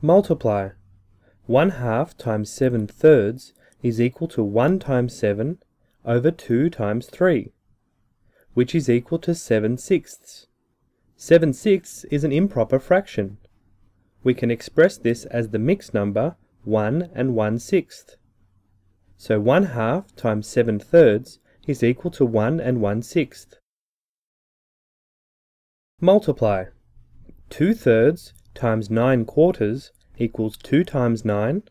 Multiply. 1 half times 7 thirds is equal to 1 times 7 over 2 times 3, which is equal to 7 sixths. 7 sixths is an improper fraction. We can express this as the mixed number 1 and 1 sixth. So 1 half times 7 thirds is equal to 1 and 1 sixth. Multiply. 2 thirds times 9 quarters equals 2 times 9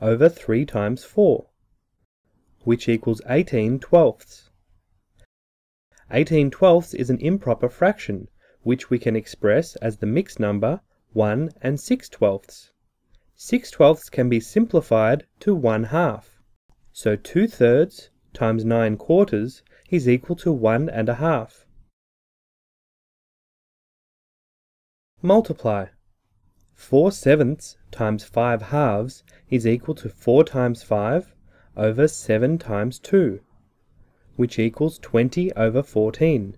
over 3 times 4, which equals 18 twelfths. 18 twelfths is an improper fraction, which we can express as the mixed number 1 and 6 twelfths. 6 twelfths can be simplified to 1 half. So 2 thirds times 9 quarters is equal to 1 and a half. Multiply. 4 sevenths times 5 halves is equal to 4 times 5 over 7 times 2, which equals 20 over 14.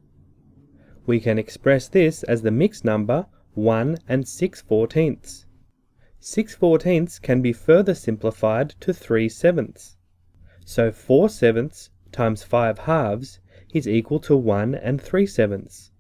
We can express this as the mixed number 1 and 6 fourteenths. 6 fourteenths can be further simplified to 3 sevenths. So 4 sevenths times 5 halves is equal to 1 and 3 sevenths.